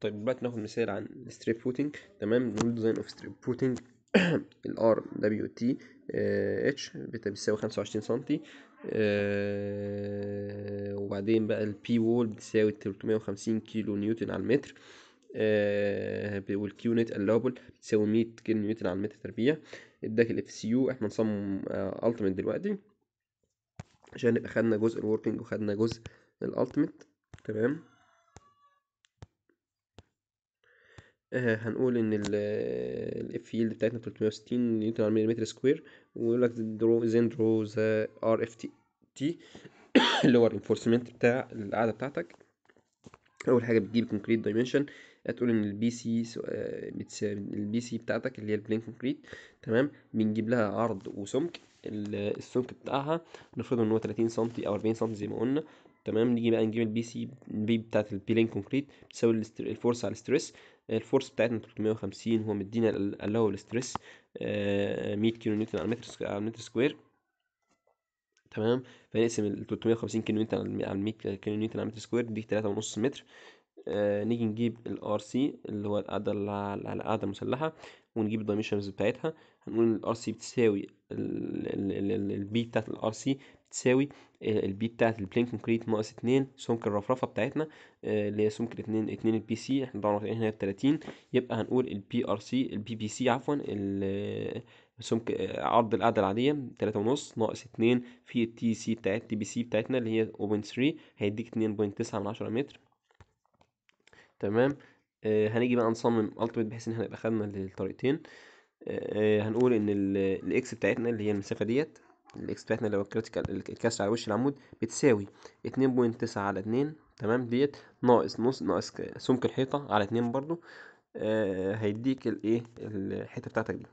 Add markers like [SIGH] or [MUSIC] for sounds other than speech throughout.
طيب دلوقتي ناخد مثال عن ال strip footing تمام؟ نقول design of strip footing ال RW th بتساوي خمسة وعشرين سنتي. آه، وبعدين بقى ال P wall بتساوي تلتمية وخمسين كيلو نيوتن على المتر. آه، وال Q net allowable بتساوي مية كيلو نيوتن على المتر تربيع. اداك ال Fcu إحنا نصمم ultimate دلوقتي. عشان نبقى خدنا جزء ال working وخدنا جزء ال ultimate تمام؟ آه هنقول إن ال F yield بتاعتنا 360 نيوتن على مليمتر square ويقول لك draw then draw the RFT [COUGHS] اللي هو ال reinforcement بتاع القاعدة بتاعتك. أول حاجة بتجيب concrete dimension هتقول إن ال PC ال PC بتاعتك اللي هي ال plain concrete تمام؟ بنجيب لها عرض وسمك السمك بتاعها نفرض إن هو 30 سم أو 40 سم زي ما قلنا تمام؟ نيجي بقى نجيب ال PC ال B بتاعت ال plain concrete بتساوي ال force على ال stress. ال force بتاعتنا 350 هو مدينا ال allowable stress 100 كيلو نيوتن على متر على متر square. تمام؟ فنقسم ال 350 كيلو نيوتن على 100 كيلو نيوتن على متر square دي 3.5 متر. آه نيجي نجيب ال RC اللي هو القاعدة القاعدة المسلحة ونجيب ال dimensions بتاعتها. هنقول ال RC بتساوي ال B بتاعت ال RC بتساوي ال B بتاعت ال plain concrete ناقص اتنين سمك الرفرفة بتاعتنا اللي هي سمك الاتنين اتنين ال PC إحنا طبعا واخدين هنا التلاتين يبقى هنقول ال B RC ال B PC عفوا سمك عرض القاعده العادية تلاتة ونص ناقص اتنين في ال TC بتاعت ال T PC بتاعتنا اللي هي 0.3 هيديك اتنين point تسعة من عشرة متر. تمام؟ آه هنيجي بقى نصمم ultimate بحيث إن إحنا نبقى خدنا الطريقتين. آه هنقول إن ال X بتاعتنا اللي هي المسافة ديت ال X بتاعتنا اللي هو ال critical الكسر على وش العمود بتساوي اتنين point تسعة على اتنين تمام؟ ديت ناقص نص ناقص سمك الحيطة على اتنين برضو آه هيديك الايه الحتة بتاعتك دي.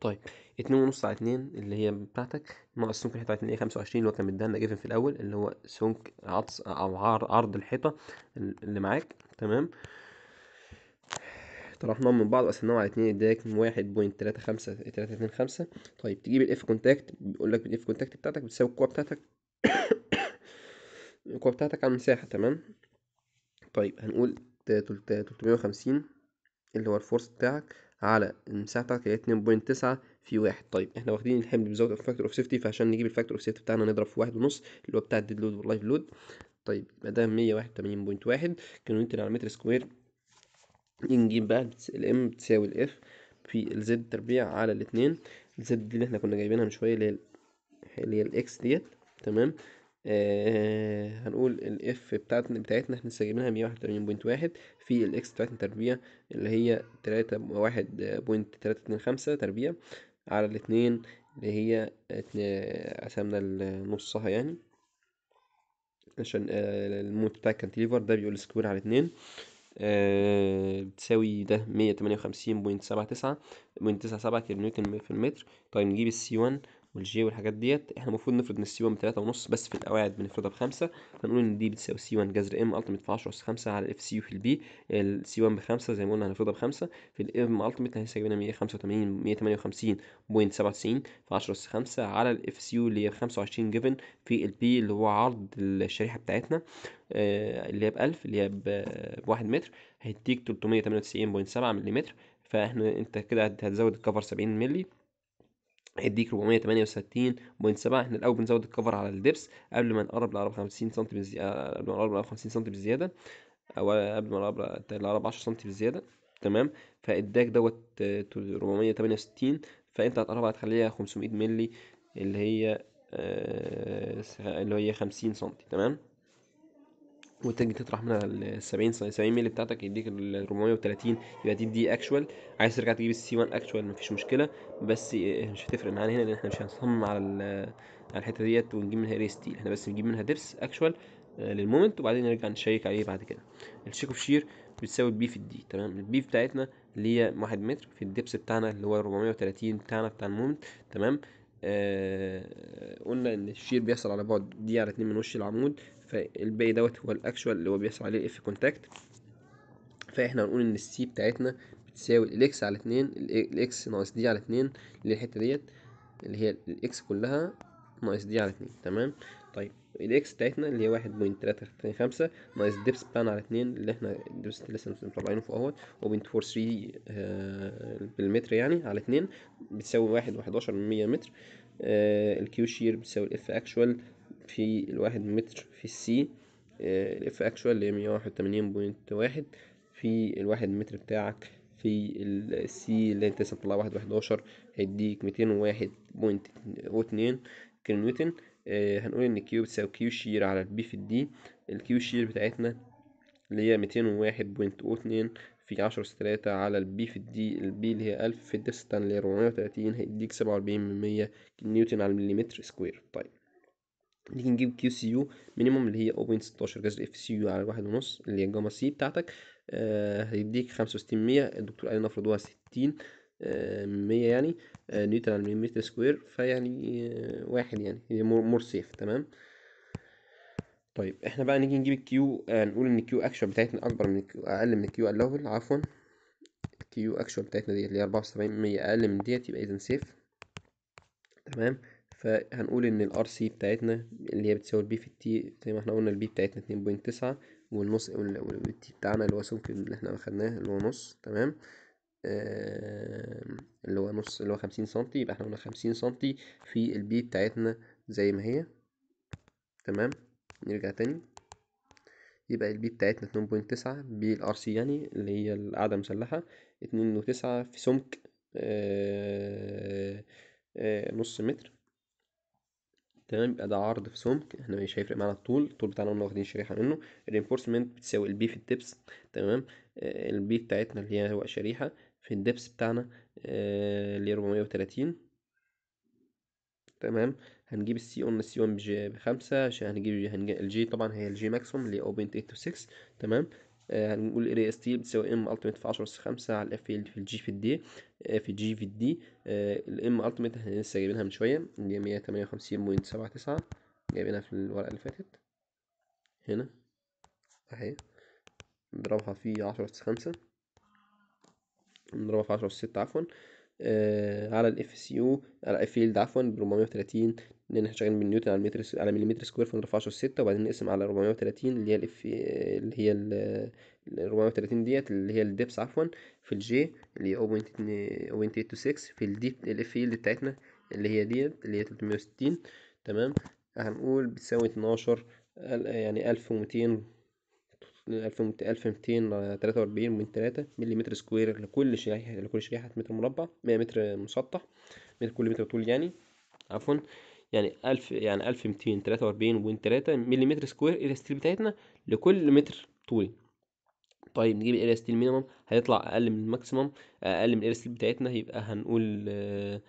طيب اتنين ونص على اتنين اللي هي بتاعتك ناقص سمك الحيطة على اتنين خمسة وعشرين اللي هو كان مدينا given في الأول اللي هو سمك عطس أو عرض الحيطة اللي معاك تمام؟ طرحناهم من بعض وقسمناهم على اتنين اداك واحد point تلاتة خمسة تلاتة اتنين خمسة. طيب تجيب ال F contact بيقول لك ال F contact بتاعتك بتساوي القوة بتاعتك. [COUGHS] القوة بتاعتك على المساحة تمام؟ طيب هنقول تلتمية وخمسين اللي هو ال force بتاعك على المساحة بتاعتك هي اتنين point تسعة في واحد. طيب إحنا واخدين الحمل بزود factor of safety فعشان نجيب ال factor of safety بتاعنا نضرب في واحد ونص اللي هو بتاع ال dead load وال live load طيب يبقى ده مية واحد وتمانين point واحد. كيلو نيوتن على متر square نجيب بقى ال M بتساوي ال F في ال Z تربيع على الاتنين. ال Z دي اللي إحنا كنا جايبينها من شوية اللي هي ال X ديت. تمام؟ آه هنقول ال F بتاعتنا بتاعتنا إحنا لسه جايبينها مية واحد وتمانين point واحد. في ال X بتاعتنا تربيع اللي هي تلاتة واحد point تلاتة اتنين خمسة تربيع على الاتنين اللي هي قسمنا نصها يعني. عشان آه ال moment بتاع ال cantilever ده بيقول square على اتنين. بتساوي ده مية تمانية وخمسين point سبعة تسعة point تسعة سبعة كيلو نيوتن في المتر. طيب نجيب ال C one وال J والحاجات ديت إحنا المفروض نفرض إن ال C one بتلاتة ونص بس في القواعد بنفرضها بخمسة فنقول إن دي بتساوي C one جذر M ultimate في عشرة أس خمسة على ال F cu في ال B ال C one بخمسة زي ما قلنا هنفرضها بخمسة في ال M ultimate لسه جايبينها مية خمسة وتمانين مية تمانية وخمسين point سبعة وتسعين في عشرة أس خمسة على ال F cu اللي هي بخمسة وعشرين given في ال B اللي هو عرض الشريحة بتاعتنا آه اللي هي بألف اللي هي بواحد متر هيديك تلتمية تمانية وتسعين فإحنا أنت كده هتزود ال cover سبعين ملي هيديك ربعمية تمانية وستين point سبعة. إحنا الأول بنزود ال cover على ال depth قبل ما نقرب لأقرب خمسين سنتي بزيادة قبل ما نقرب لأقرب خمسين سنتي بزيادة. أو قبل ما نقرب لأقرب عشرة سنتي بزيادة. تمام؟ فإداك دوت ربعمية تمانية وستين. فأنت هتقربها هتخليها خمسمية ملي اللي هي آه اللي هي خمسين سنتي. تمام؟ وتيجي تطرح منها ال 70 70 مللي بتاعتك يديك ال 430 يبقى دي D actual عايز ترجع تجيب ال C 1 actual مفيش مشكلة. بس مش هتفرق معانا هنا لأن إحنا مش هنصمم على على الحتة ديت ونجيب منها area steel إحنا بس نجيب منها depth actual لل moment وبعدين نرجع ن check عليه بعد كده. ال check of shear بتساوي ال B في ال D تمام؟ ال B بتاعتنا اللي هي واحد متر في ال depth بتاعنا اللي هو 430 بتاعنا بتاع ال moment تمام؟ آه قلنا إن ال shear بيحصل على بعد D على اتنين من وش العمود. فالباقي دوت هو ال actual اللي هو بيحصل عليه F contact. فإحنا هنقول إن ال C بتاعتنا بتساوي ال X على اتنين ال X ناقص D على اتنين اللي هي الحتة ديت اللي هي ال X كلها ناقص D على اتنين تمام؟ طيب ال X بتاعتنا اللي هي واحد point تلاتة خمسة ناقص ال depth بتاعنا على اتنين اللي إحنا ال depth لسه مطلعينه فوق أهوت و point four three بالمتر يعني على اتنين بتساوي واحد وحداشر من مية متر. آه ال Q shear بتساوي ال F actual في الواحد متر في ال C ال F actual اللي هي مية واحد وتمانين point واحد في الواحد متر بتاعك في ال C اللي انت لسه واحد وحداشر هيديك ميتين وواحد point واتنين كيلو نيوتن آه هنقول إن q بتساوي Q shear على ال B في ال D ال Q shear بتاعتنا اللي هي ميتين وواحد point اتنين في عشرة أس تلاتة على ال B في ال D ال B اللي هي ألف في ال depth بتاعنا اللي هي ربعمية وتلاتين هيديك سبعة وأربعين من مية نيوتن على المليمتر square. طيب. نيجي نجيب q cu minimum اللي هي 0.16 جذر F cu على واحد ونص اللي هي الجاما سي بتاعتك. آه هيديك خمسة وستين مية الدكتور قال لنا افرضوها آه مية يعني آه نيوتن على المليمتر square فيعني آه واحد يعني هي more safe تمام؟ طيب إحنا بقى نيجي نجيب ال q آه نقول إن ال q actual بتاعتنا أكبر من ال q أقل من ال q allowable عفوا. ال q actual بتاعتنا ديت اللي هي أربعة وسبعين مية أقل من ديت يبقى اذا safe تمام؟ فهنقول إن ال RC بتاعتنا اللي هي بتساوي ال B في ال T زي ما إحنا قلنا ال B بتاعتنا اتنين point تسعة والنص وال T بتاعنا اللي هو سمك اللي إحنا خدناه اللي هو نص تمام؟ اللي هو نص اللي هو خمسين سنتي يبقى إحنا قلنا خمسين سنتي في ال B بتاعتنا زي ما هي تمام؟ نرجع تاني. يبقى ال B بتاعتنا اتنين point تسعة بال RC يعني اللي هي القاعدة المسلحة اتنين وتسعة في سمك آه آه نص متر. تمام؟ يبقى ده عرض في سمك إحنا مش هيفرق معانا الطول الطول بتاعنا قلنا واخدين شريحة منه. ال reinforcement بتساوي ال B في ال depth تمام؟ آه ال B بتاعتنا اللي هي هو شريحة في ال depth بتاعنا آه اللي هي ربعمية وتلاتين. تمام؟ هنجيب ال C قلنا ال C 1 بخمسة عشان هنجيب ال J طبعا هي ال J maximum اللي هي 0.826 تمام؟ هنقول area steel بتساوي M ultimate في عشرة أس خمسة على ال F في ال J في ال D آه في ال J في ال D آه ال M ultimate إحنا لسه جايبينها من شوية اللي هي مية تمانية وخمسين point سبعة تسعة جايبينها في الورقة اللي فاتت. هنا أهي. نضربها في عشرة أس خمسة. نضربها في عشرة أس ستة عفوا. آه على ال F cu على yield عفوا ب 430 لأن إحنا شغالين بالنيوتن على متر على مليمتر square فنضرب 10 6 وبعدين نقسم على 430 اللي هي ال F اللي هي ال 430 ديت اللي هي ال depth عفوا في ال J اللي هي 0.826 في ال D ال F yield بتاعتنا اللي هي ديت اللي هي 360 تمام؟ هنقول بتساوي 12 يعني 1200 ألف ميتين تلاتة وأربعين point تلاتة مليمتر square لكل شريحة لكل شريحة متر مربع مية متر مسطح متر كل متر طول يعني. عفوا. يعني ألف يعني ألف ميتين تلاتة وأربعين point تلاتة مليمتر square ال area steel بتاعتنا لكل متر طولي طيب نجيب ال area steel minimum هيطلع أقل من ال maximum أقل من ال area steel بتاعتنا يبقى هنقول آه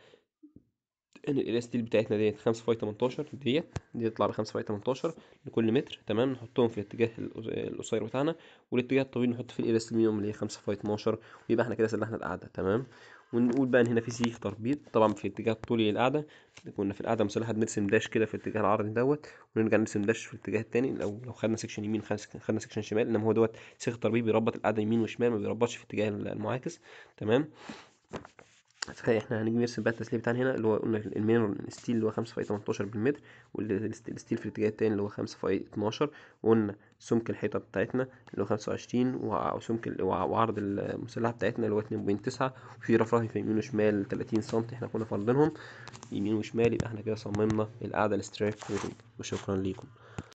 إن ال area steel بتاعتنا ديت خمسة phi تمنتاشر ديت دي تطلع بخمسة phi تمنتاشر لكل متر تمام؟ نحطهم في الاتجاه القصير بتاعنا والاتجاه الطويل نحط فيه steel minimum اللي هي خمسة phi اتناشر ويبقى إحنا كده سلحنا القاعدة تمام؟ ونقول بقى إن هنا في سيخ تربيط طبعا في الاتجاه الطولي للقاعدة كنا في القاعدة مسلحة بنرسم dash كده في الاتجاه العرضي دوت ونرجع نرسم dash في الاتجاه التاني لو لو خدنا section يمين خدنا section شمال إنما هو دوت سيخ تربيط بيربط القاعدة يمين وشمال ما بيربطش في الاتجاه المعاكس تمام؟ فاحنا هنيجي نرسم بقى التسليح بتاعنا هنا اللي هو قلنا ال main steel اللي هو خمسة phi تمنتاشر بالمتر وال steel في الاتجاه التاني اللي هو خمسة phi اتناشر وقلنا سمك الحيطة بتاعتنا اللي هو خمسة وعشرين وسمك وعرض المسلحة بتاعتنا اللي هو اتنين point تسعة وفي رفرفة في يمين وشمال تلاتين سنتي إحنا كنا فارضينهم يمين وشمال يبقى إحنا كده صممنا القاعدة ال strip وشكرا ليكم.